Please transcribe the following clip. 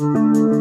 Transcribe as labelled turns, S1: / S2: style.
S1: Música